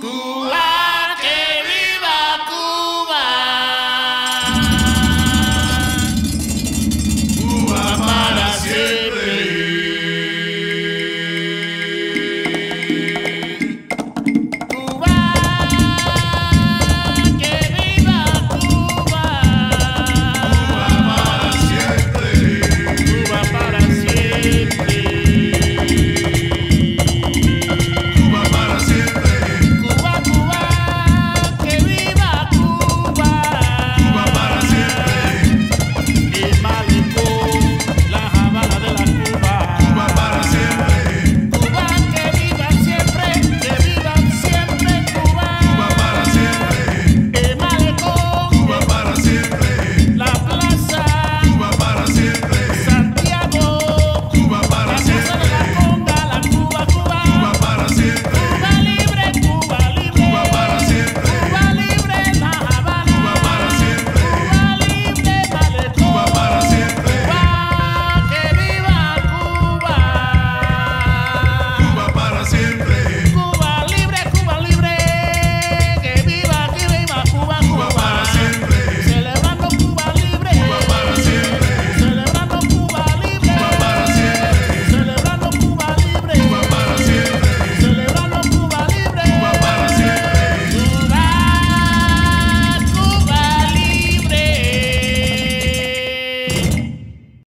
Good.